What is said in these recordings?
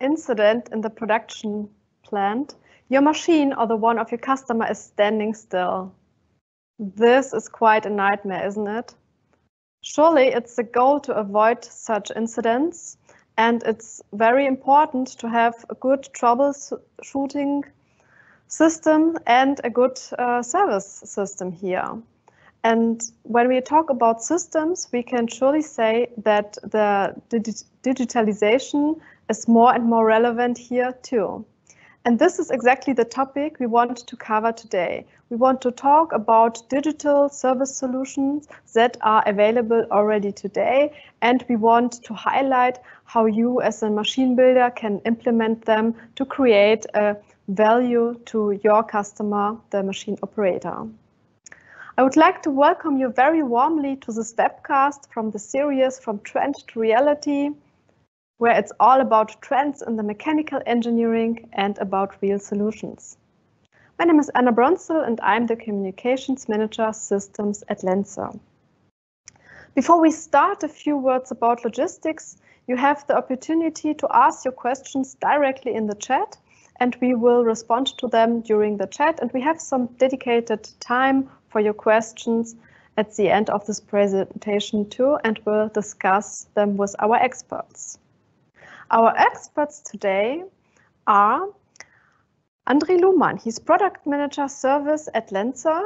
incident in the production plant, your machine or the one of your customer is standing still. This is quite a nightmare, isn't it? Surely it's the goal to avoid such incidents and it's very important to have a good troubleshooting system and a good uh, service system here. And when we talk about systems, we can surely say that the digi digitalization is more and more relevant here too. And this is exactly the topic we want to cover today. We want to talk about digital service solutions that are available already today. And we want to highlight how you as a machine builder can implement them to create a value to your customer, the machine operator. I would like to welcome you very warmly to this webcast from the series From Trend to Reality, where it's all about trends in the mechanical engineering and about real solutions. My name is Anna Bronsel and I'm the Communications Manager Systems at Lenze. Before we start, a few words about logistics. You have the opportunity to ask your questions directly in the chat and we will respond to them during the chat. And we have some dedicated time for your questions at the end of this presentation too, and we'll discuss them with our experts. Our experts today are André Luhmann, he's Product Manager Service at Lenze,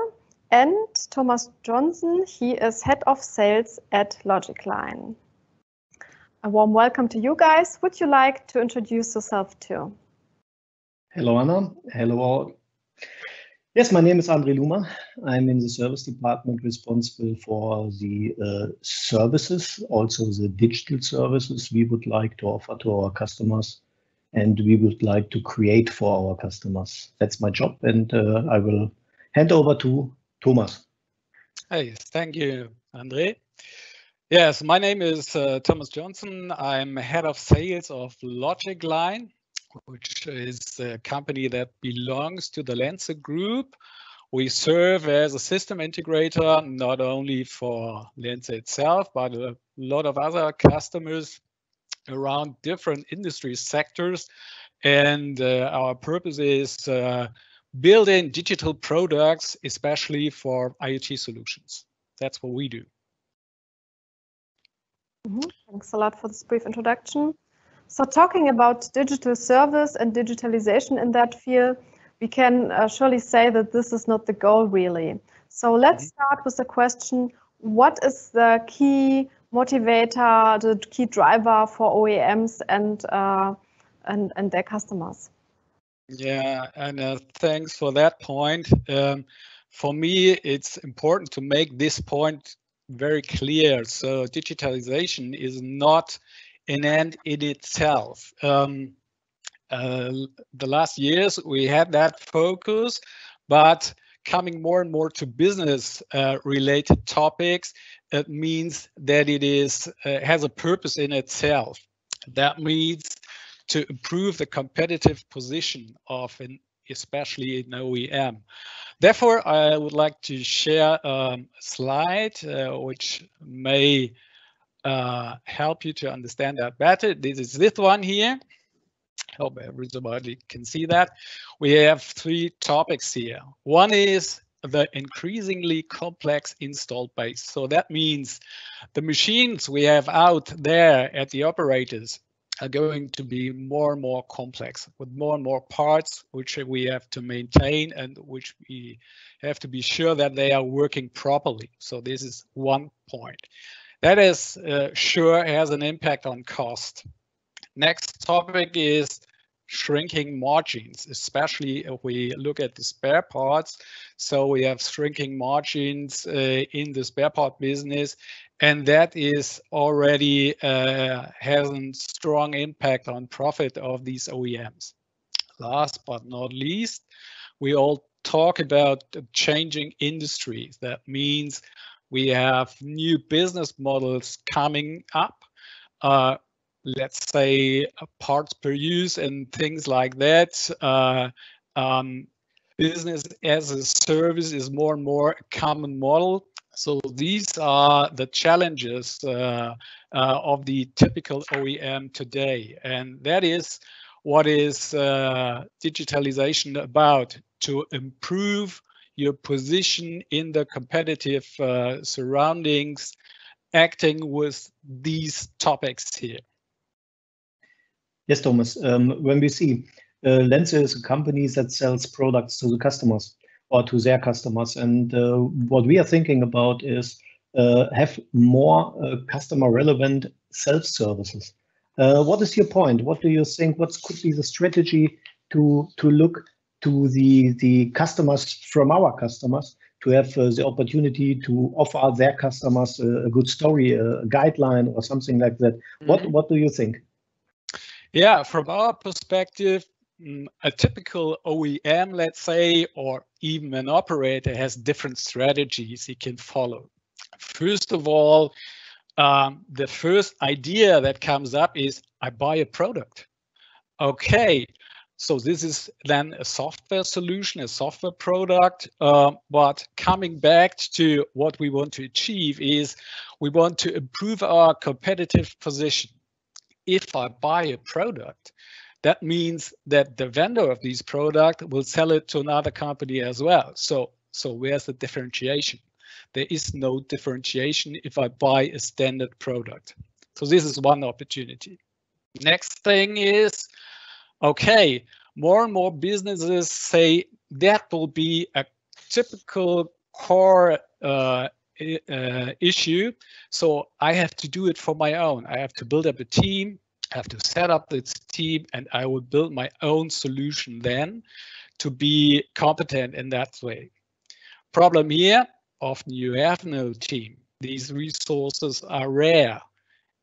and Thomas Johnsen, he is Head of Sales at Logicline. A warm welcome to you guys. Would you like to introduce yourself too? Hello, Anna. Hello, all. Yes, my name is Andre Luhmann. I'm in the service department responsible for the uh, services, also the digital services we would like to offer to our customers and we would like to create for our customers. That's my job and uh, I will hand over to Thomas. Hey, thank you, Andre. Yes, my name is uh, Thomas Johnsen. I'm head of sales of Logicline which is a company that belongs to the Lenze Group. We serve as a system integrator, not only for Lenze itself, but a lot of other customers around different industry sectors. And uh, our purpose is uh, building digital products, especially for IoT solutions. That's what we do. Mm -hmm. Thanks a lot for this brief introduction. So talking about digital service and digitalization in that field, we can uh, surely say that this is not the goal really. So let's mm-hmm. start with the question, what is the key motivator, the key driver for OEMs and, uh, and, and their customers? Yeah, and uh, thanks for that point. Um, for me, it's important to make this point very clear. So digitalization is not an end in itself. Um, uh, the last years we had that focus, but coming more and more to business uh, related topics, it means that it is uh, has a purpose in itself. That means to improve the competitive position of an especially in OEM. Therefore, I would like to share um, a slide uh, which may uh, help you to understand that better. This is this one here. Hope everybody can see that. We have three topics here. One is the increasingly complex installed base. So that means the machines we have out there at the operators are going to be more and more complex with more and more parts which we have to maintain and which we have to be sure that they are working properly. So this is one point. That is uh, sure has an impact on cost. Next topic is shrinking margins, especially if we look at the spare parts. So we have shrinking margins uh, in the spare part business, and that is already uh, has a strong impact on profit of these OEMs. Last but not least, we all talk about changing industries. That means we have new business models coming up. Uh, let's say uh, parts per use and things like that. Uh, um, business as a service is more and more a common model. So these are the challenges uh, uh, of the typical OEM today. And that is what is uh, digitalization about to improve your position in the competitive uh, surroundings, acting with these topics here. Yes, Thomas. Um, when we see uh, Lenze is a company that sells products to the customers or to their customers, and uh, what we are thinking about is uh, have more uh, customer relevant self services. Uh, what is your point? What do you think? What could be the strategy to to look to the the customers from our customers to have uh, the opportunity to offer their customers a, a good story, a, guideline, or something like that? Mm -hmm. What What do you think? Yeah, from our perspective, mm, a typical OEM, let's say, or even an operator has different strategies he can follow. First of all, um, the first idea that comes up is I buy a product. Okay, so this is then a software solution, a software product. Uh, but coming back to what we want to achieve is we want to improve our competitive position. If I buy a product, that means that the vendor of this product will sell it to another company as well. So, so where's the differentiation? There is no differentiation if I buy a standard product. So this is one opportunity. Next thing is, okay, more and more businesses say that will be a typical core uh, uh, issue. So I have to do it for my own. I have to build up a team, I have to set up this team, and I will build my own solution then to be competent in that way. Problem here, often you have no team. These resources are rare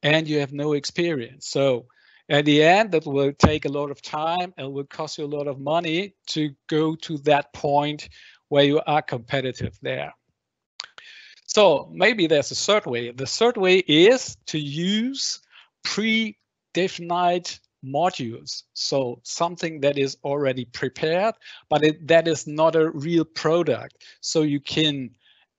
and you have no experience. So at the end, that will take a lot of time and will cost you a lot of money to go to that point where you are competitive there. So maybe there's a third way. The third way is to use pre-defined modules. So something that is already prepared, but it, that is not a real product. So you can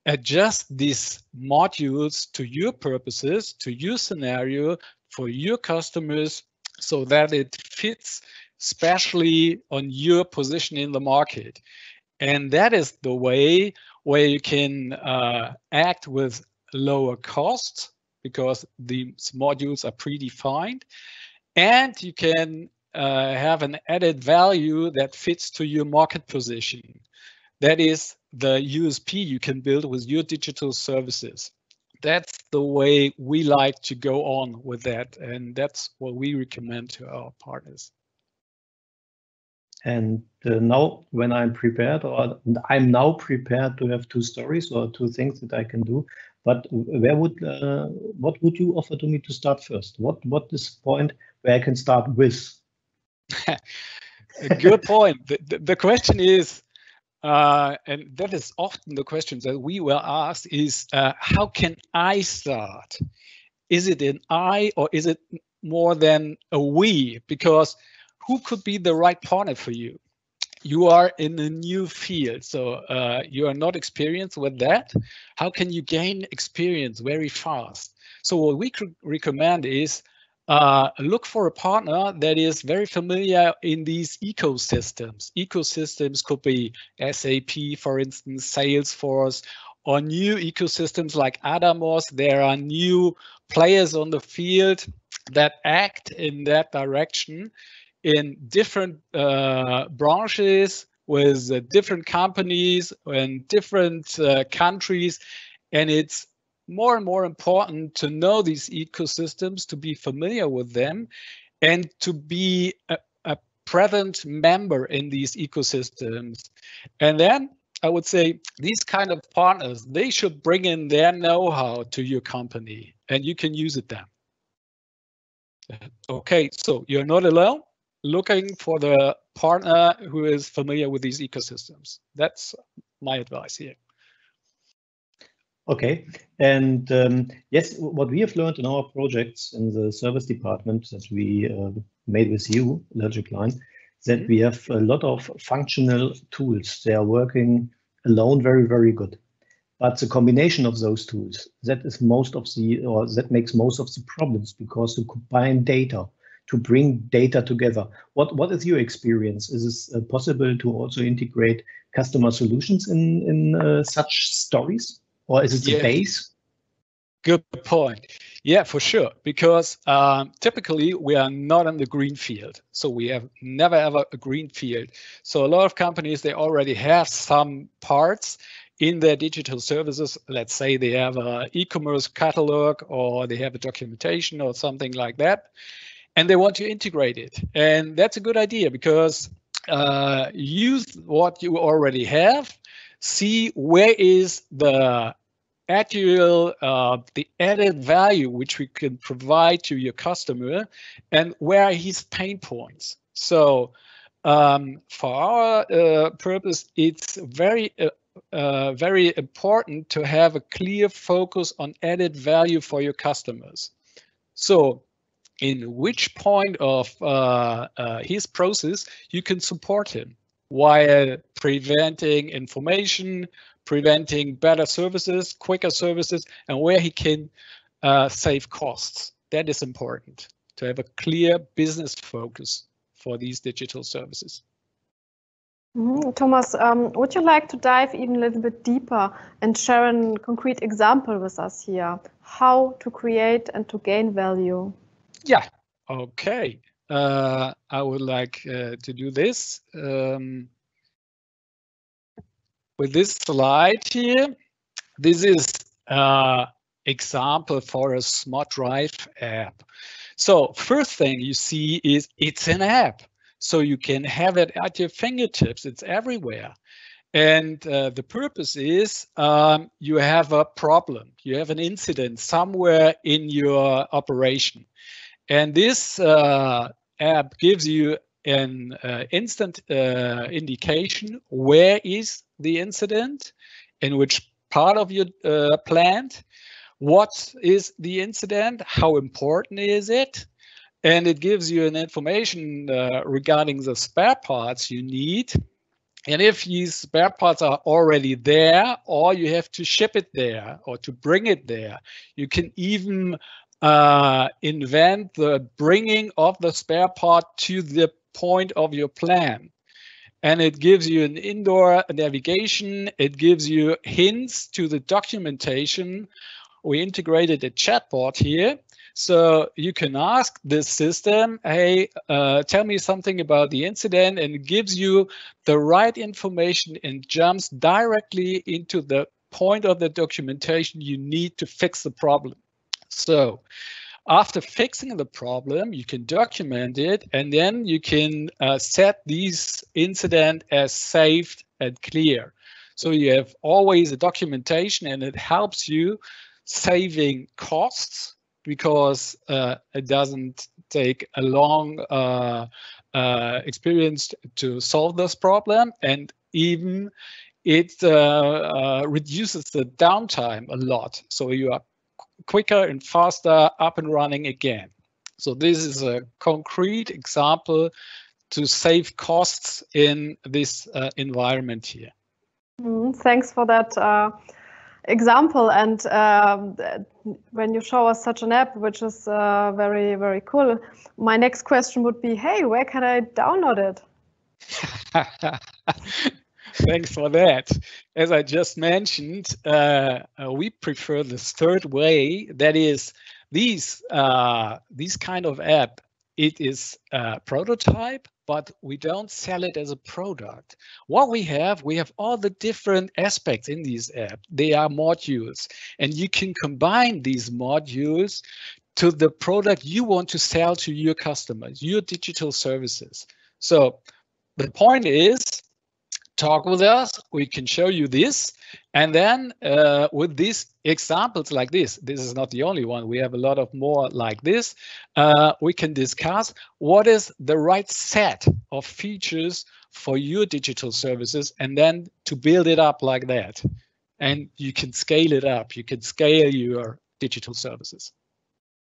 adjust these modules to your purposes, to your scenario, for your customers, so that it fits especially on your position in the market. And that is the way where you can uh, act with lower costs because these modules are predefined. And you can uh, have an added value that fits to your market position. That is the USP you can build with your digital services. That's the way we like to go on with that. And that's what we recommend to our partners. And uh, now when I'm prepared or I'm now prepared to have two stories or two things that I can do, but where would uh, what would you offer to me to start first? What what is the point where I can start with? Good point. The, the, the question is, uh, and that is often the question that we were asked is, uh, how can I start? Is it an I or is it more than a we? Because who could be the right partner for you? You are in a new field, so uh, you are not experienced with that. How can you gain experience very fast? So what we could recommend is uh, look for a partner that is very familiar in these ecosystems. Ecosystems could be SAP, for instance, Salesforce, or new ecosystems like Adamos. There are new players on the field that act in that direction in different uh, branches with uh, different companies and different uh, countries. And it's more and more important to know these ecosystems, to be familiar with them, and to be a, a present member in these ecosystems. And then I would say these kind of partners, they should bring in their know-how to your company and you can use it then. Okay, so you're not alone looking for the partner who is familiar with these ecosystems. That's my advice here. Okay, and um, yes, what we have learned in our projects in the service department that we uh, made with you, LogicLine, that mm -hmm. we have a lot of functional tools. They are working alone very, very good. But the combination of those tools, that is most of the, or that makes most of the problems because to combine data, to bring data together. What What is your experience? Is it uh, possible to also integrate customer solutions in, in uh, such stories? Or is it the yeah. base? Good point. Yeah, for sure. Because um, typically we are not in the green field. So we have never ever a green field. So a lot of companies, they already have some parts in their digital services. Let's say they have an e-commerce catalog or they have a documentation or something like that. And they want to integrate it. And that's a good idea because uh, use what you already have, see where is the actual uh, the added value which we can provide to your customer and where are his pain points. So um, for our uh, purpose it's very uh, uh, very important to have a clear focus on added value for your customers. So in which point of uh, uh, his process you can support him while preventing information preventing better services, quicker services, and where he can uh, save costs. That is important to have a clear business focus for these digital services. Mm -hmm. Thomas, um, would you like to dive even a little bit deeper and share a concrete example with us here? How to create and to gain value? Yeah, okay. Uh, I would like uh, to do this. Um, with this slide here, this is an example for a smart drive app. So first thing you see is it's an app. So you can have it at your fingertips. It's everywhere. And uh, the purpose is um, you have a problem, you have an incident somewhere in your operation. And this uh, app gives you an uh, instant uh, indication where is the incident, in which part of your uh, plant, what is the incident, how important is it, and it gives you an information uh, regarding the spare parts you need. And if these spare parts are already there, or you have to ship it there or to bring it there, you can even uh, invent the bringing of the spare part to the point of your plan. And it gives you an indoor navigation. It gives you hints to the documentation. We integrated a chatbot here. So you can ask this system, hey, uh, tell me something about the incident and it gives you the right information and jumps directly into the point of the documentation you need to fix the problem. So after fixing the problem, you can document it and then you can uh, set these incident as saved and clear. So you have always a documentation and it helps you saving costs because uh, it doesn't take a long uh, uh, experience to solve this problem and even it uh, uh, reduces the downtime a lot. So you are quicker and faster up and running again. So this is a concrete example to save costs in this uh, environment here. Mm, thanks for that uh, example. And um, when you show us such an app, which is uh, very, very cool, my next question would be, hey, where can I download it? Thanks for that. As I just mentioned, uh, uh, we prefer this third way. That is, these uh, these kind of app. It is a prototype, but we don't sell it as a product. What we have, we have all the different aspects in these app. They are modules, and you can combine these modules to the product you want to sell to your customers, your digital services. So the point is talk with us. We can show you this. And then uh, with these examples like this, this is not the only one. We have a lot of more like this. Uh, we can discuss what is the right set of features for your digital services and then to build it up like that. And you can scale it up. You can scale your digital services.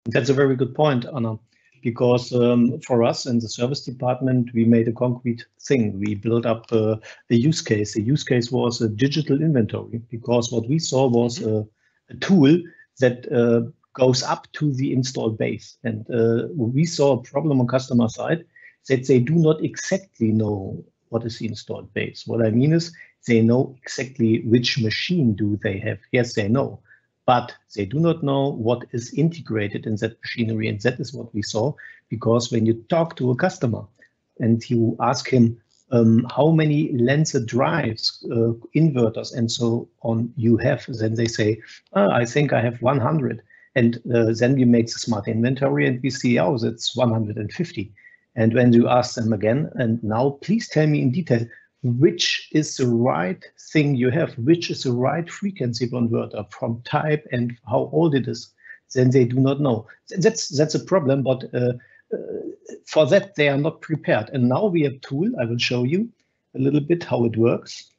That's a very good point, Anna. Because um, for us in the service department, we made a concrete thing. We built up uh, a use case. The use case was a digital inventory because what we saw was a, a tool that uh, goes up to the installed base. And uh, we saw a problem on customer side that they do not exactly know what is the installed base. What I mean is they know exactly which machine do they have. Yes, they know, but they do not know what is integrated in that machinery. And that is what we saw, because when you talk to a customer and you ask him um, how many Lenze drives, uh, inverters, and so on you have, then they say, oh, I think I have 100. And uh, then we make the smart inventory and we see, oh, that's 150. And when you ask them again, and now please tell me in detail, which is the right thing you have, which is the right frequency converter from type and how old it is, then they do not know. That's that's a problem, but uh, uh, for that they are not prepared. And now we have a tool. I will show you a little bit how it works.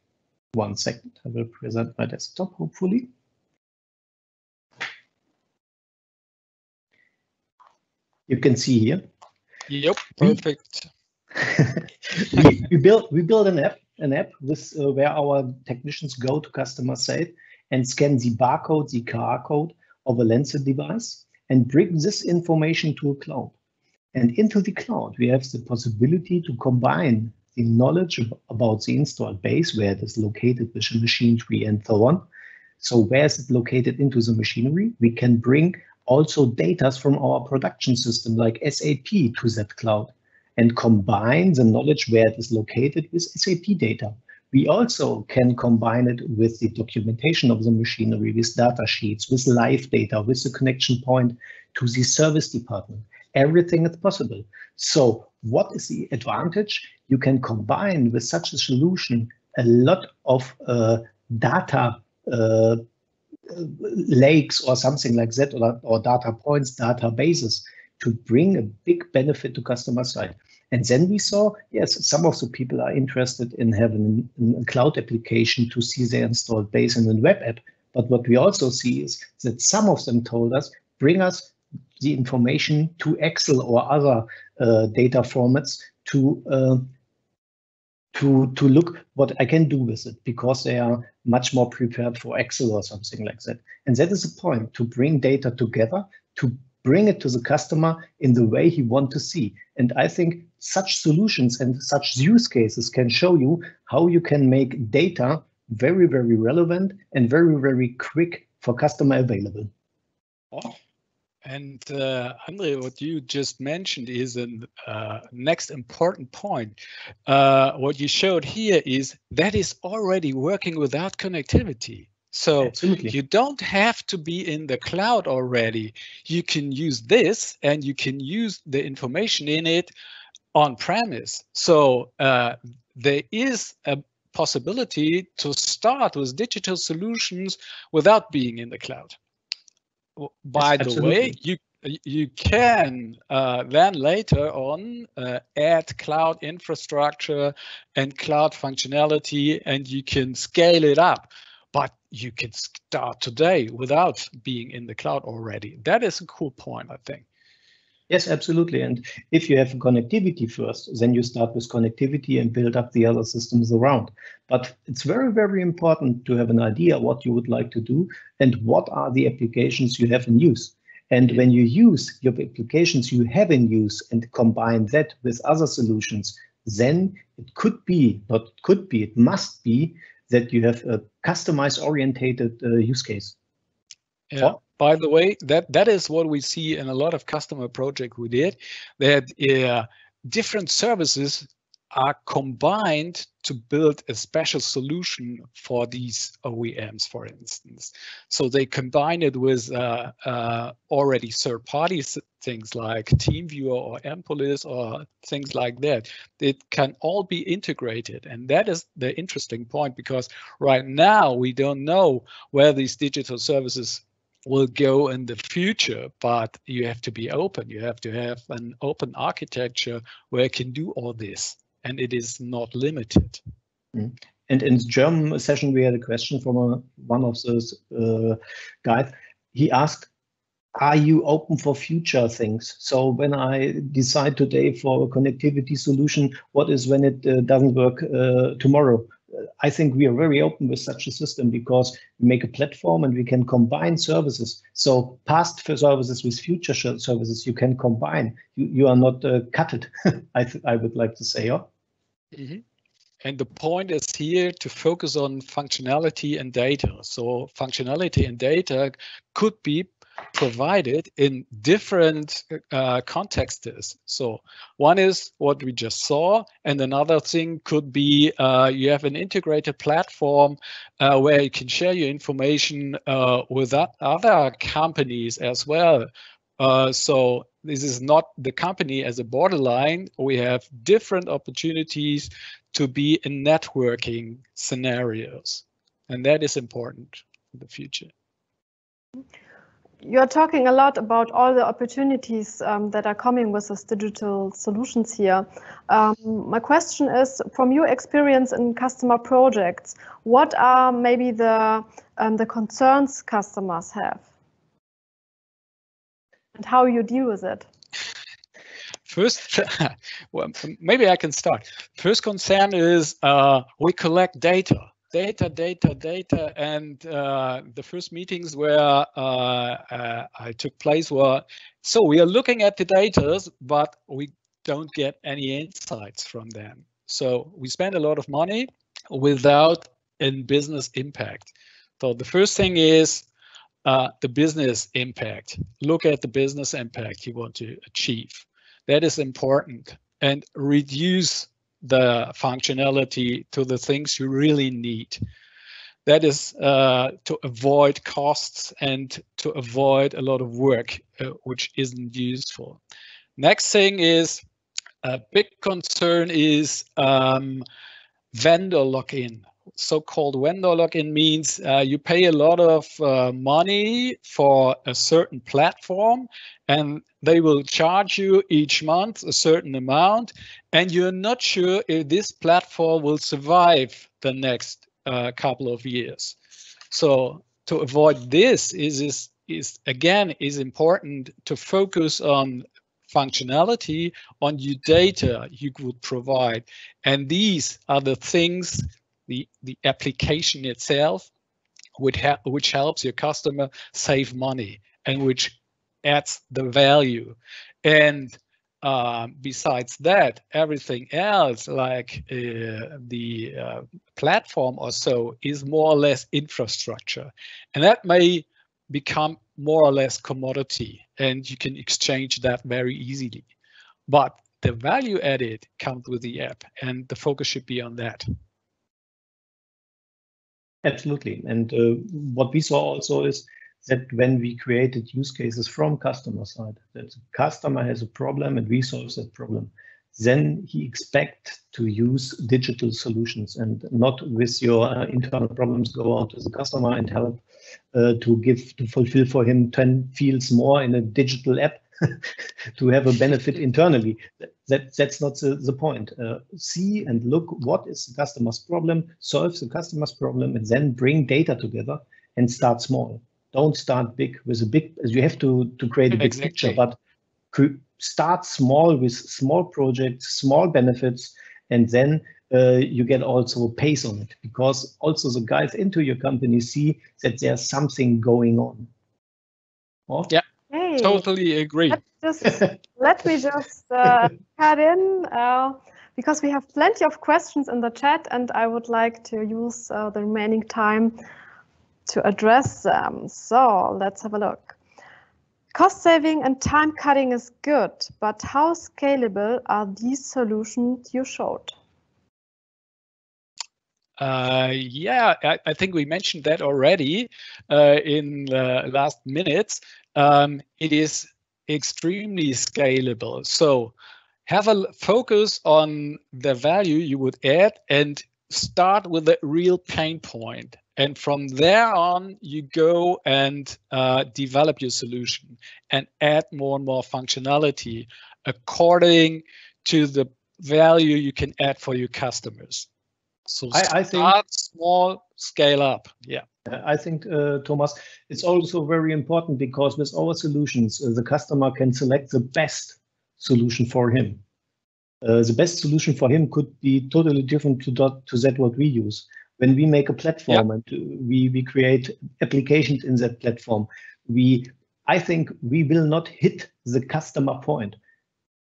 One second, I will present my desktop, hopefully. You can see here. Yep, perfect we, we build we build an app an app with uh, where our technicians go to customer site and scan the barcode, the QR code of a Lenze device and bring this information to a cloud. And into the cloud, we have the possibility to combine the knowledge about the installed base, where it is located with the machine tree and so on. So where is it located into the machinery? We can bring also data from our production system like SAP to that cloud and combine the knowledge where it is located with SAP data. We also can combine it with the documentation of the machinery, with data sheets, with live data, with the connection point to the service department. Everything is possible. So what is the advantage? You can combine with such a solution a lot of uh, data uh, lakes or something like that, or, or data points, databases to bring a big benefit to customer side. And then we saw, yes, some of the people are interested in having a cloud application to see their installed base in a web app. But what we also see is that some of them told us, bring us the information to Excel or other uh, data formats to uh, to to look what I can do with it because they are much more prepared for Excel or something like that. And that is the point to bring data together to bring it to the customer in the way he want to see. And I think such solutions and such use cases can show you how you can make data very, very relevant and very, very quick for customer available. Oh. And uh, Andre, what you just mentioned is a uh, next important point. Uh, what you showed here is that is already working without connectivity. So Absolutely. you don't have to be in the cloud already. You can use this and you can use the information in it on premise. So uh, there is a possibility to start with digital solutions without being in the cloud. By yes, the way, you you can uh, then later on uh, add cloud infrastructure and cloud functionality and you can scale it up but you can start today without being in the cloud already. That is a cool point, I think. Yes, absolutely. And if you have connectivity first, then you start with connectivity and build up the other systems around. But it's very, very important to have an idea what you would like to do and what are the applications you have in use. And when you use your applications you have in use and combine that with other solutions, then it could be, not could be, it must be that you have a customized orientated uh, use case. Yeah. By the way, that that is what we see in a lot of customer projects we did. That uh, different services are combined to build a special solution for these OEMs, for instance. So they combine it with uh, uh, already third-party things like TeamViewer or Ampolis or things like that. It can all be integrated. And that is the interesting point because right now we don't know where these digital services will go in the future, but you have to be open. You have to have an open architecture where it can do all this and it is not limited. Mm. And in the German session, we had a question from a, one of those uh, guys. He asked, are you open for future things? So when I decide today for a connectivity solution, what is when it uh, doesn't work uh, tomorrow? I think we are very open with such a system because we make a platform and we can combine services. So past services with future services, you can combine. You, you are not uh, cut it, I, I would like to say. Yeah? Mm -hmm. And the point is here to focus on functionality and data. So functionality and data could be provided in different uh, contexts. So one is what we just saw, and another thing could be uh, you have an integrated platform uh, where you can share your information uh, with other companies as well. Uh, so this is not the company as a borderline. We have different opportunities to be in networking scenarios, and that is important for the future you're talking a lot about all the opportunities um, that are coming with this digital solutions here. Um, my question is, from your experience in customer projects, what are maybe the um, the concerns customers have, and how you deal with it? First, well, maybe I can start. First concern is uh, we collect data data, data, data, and uh, the first meetings where uh, uh, I took place were, so we are looking at the data, but we don't get any insights from them. So we spend a lot of money without a business impact. So the first thing is uh, the business impact. Look at the business impact you want to achieve. That is important and reduce the functionality to the things you really need. That is uh, to avoid costs and to avoid a lot of work, uh, which isn't useful. Next thing is a big concern is um, vendor lock-in. So-called vendor lock-in means uh, you pay a lot of uh, money for a certain platform and they will charge you each month a certain amount and you're not sure if this platform will survive the next uh, couple of years. So to avoid this is, is, is again is important to focus on functionality on your data you would provide. And these are the things, the, the application itself, which, ha which helps your customer save money and which adds the value. And uh, besides that, everything else, like uh, the uh, platform or so, is more or less infrastructure. And that may become more or less commodity, and you can exchange that very easily. But the value added comes with the app, and the focus should be on that. Absolutely. And uh, what we saw also is that when we created use cases from customer side, that customer has a problem and we solve that problem, then he expect to use digital solutions and not with your uh, internal problems go out to the customer and help uh, to give to fulfill for him 10 fields more in a digital app to have a benefit internally. That, that's not the, the point. Uh, see and look what is the customer's problem, solve the customer's problem, and then bring data together and start small don't start big with a big you have to to create a big exactly. picture but start small with small projects small benefits and then uh, you get also a pace on it because also the guys into your company see that there's something going on oh? yeah hey, totally agree just, let me just uh, cut in uh, because we have plenty of questions in the chat and I would like to use uh, the remaining time to address them. So let's have a look. Cost saving and time cutting is good, but how scalable are these solutions you showed? Uh, yeah, I, I, think we mentioned that already uh, in the last minutes. Um, it is extremely scalable. So have a focus on the value you would add and start with the real pain point and from there on, you go and uh, develop your solution and add more and more functionality according to the value you can add for your customers. So I, I start think, small, scale up. Yeah. I think, uh, Thomas, it's also very important because with our solutions, uh, the customer can select the best solution for him. Uh, the best solution for him could be totally different to, that, to that what we use. When we make a platform and we, we create applications in that platform, we I think we will not hit the customer point.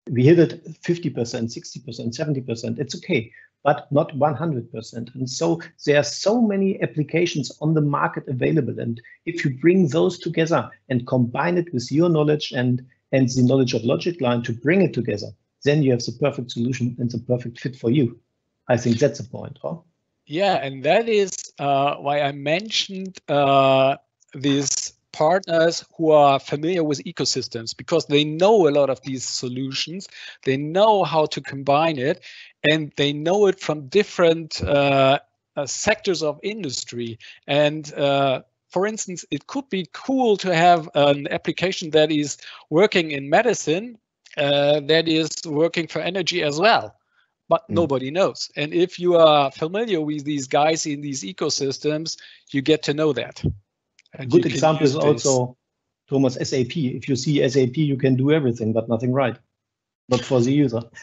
We hit it 50%, 60%, 70%. It's okay but not 100%. And so there are so many applications on the market available. And if you bring those together and combine it with your knowledge and, and the knowledge of Logicline to bring it together, then you have the perfect solution and the perfect fit for you. I think that's the point. Huh? Yeah, and that is uh, why I mentioned uh, this partners who are familiar with ecosystems because they know a lot of these solutions. They know how to combine it and they know it from different uh, uh, sectors of industry. And uh, for instance, it could be cool to have an application that is working in medicine uh, that is working for energy as well but mm. nobody knows. And if you are familiar with these guys in these ecosystems, you get to know that. A good example is also Thomas SAP. If you see SAP, you can do everything, but nothing right. Not for the user.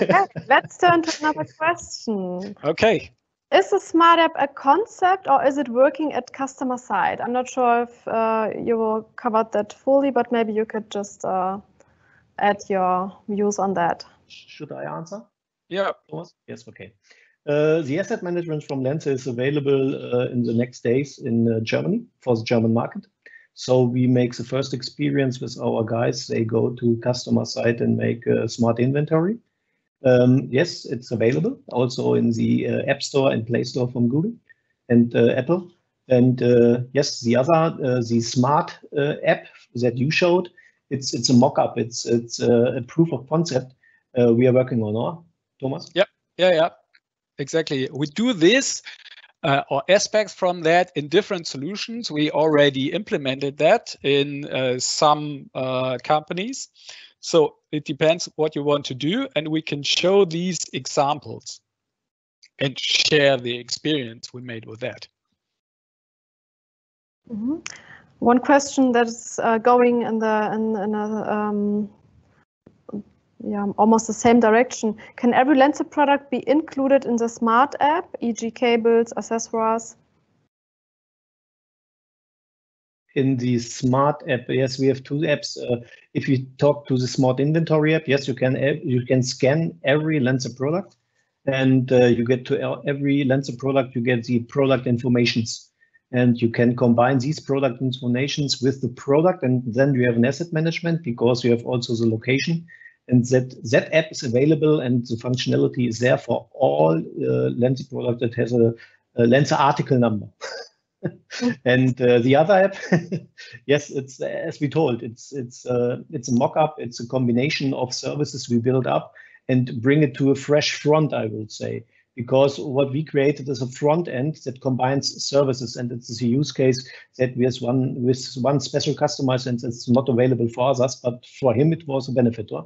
yeah, let's turn to another question. Okay. Is the smart app a concept or is it working at customer side? I'm not sure if uh, you covered that fully, but maybe you could just uh, add your views on that. Should I answer? Yeah. Yes, okay. Uh, the asset management from Lenze is available uh, in the next days in uh, Germany for the German market. So we make the first experience with our guys. They go to customer site and make a smart inventory. Um, yes, it's available also in the uh, App Store and Play Store from Google and uh, Apple. And uh, yes, the other, the smart app that you showed, it's it's a mock-up. It's it's a proof of concept we are working on, or Thomas? Yeah, yeah, yeah exactly. We do this uh, or aspects from that in different solutions. We already implemented that in uh, some uh, companies. So it depends what you want to do, and we can show these examples and share the experience we made with that. Mm -hmm. One question that's uh, going in the in, in a um, yeah, almost the same direction. Can every Lenze product be included in the smart app, e.g. cables, accessories? In the smart app, yes, we have two apps. Uh, if you talk to the smart inventory app, yes, you can you can scan every Lenze product, and uh, you get to every Lenze product, you get the product informations, and you can combine these product informations with the product, and then you have an asset management because you have also the location and that that app is available and the functionality is there for all uh, Lenze product that has a, a Lenze article number. and uh, the other app, yes, it's as we told, it's it's uh, it's a mock-up. It's a combination of services we build up and bring it to a fresh front, I would say, because what we created is a front end that combines services, and it's a use case that with one with one special customer, and it's not available for others, but for him it was a benefit. Huh?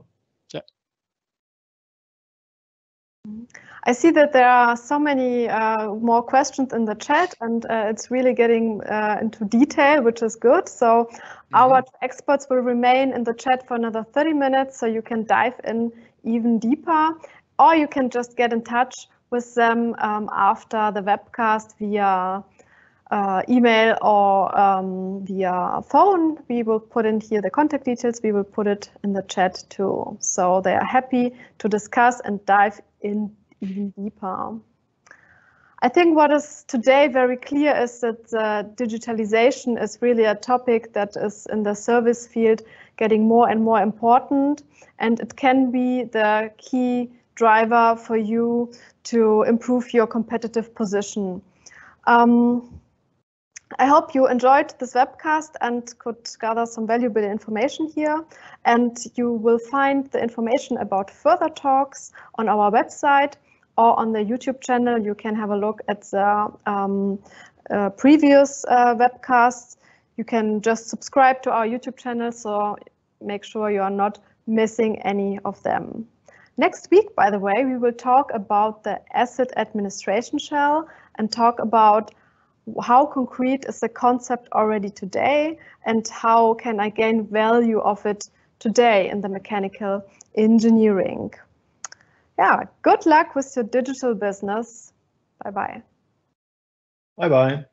I see that there are so many uh, more questions in the chat and uh, it's really getting uh, into detail, which is good. So mm -hmm. our experts will remain in the chat for another 30 minutes so you can dive in even deeper or you can just get in touch with them um, after the webcast via uh, email or um, via phone. We will put in here the contact details. We will put it in the chat too. So they are happy to discuss and dive in even deeper. I think what is today very clear is that uh, digitalization is really a topic that is in the service field getting more and more important and it can be the key driver for you to improve your competitive position. Um, I hope you enjoyed this webcast and could gather some valuable information here. And you will find the information about further talks on our website or on the YouTube channel. You can have a look at the um, uh, previous uh, webcasts. You can just subscribe to our YouTube channel, so make sure you are not missing any of them. Next week, by the way, we will talk about the asset administration shell and talk about how concrete is the concept already today and how can I gain value of it today in the mechanical engineering. Yeah, good luck with your digital business. Bye-bye. Bye-bye.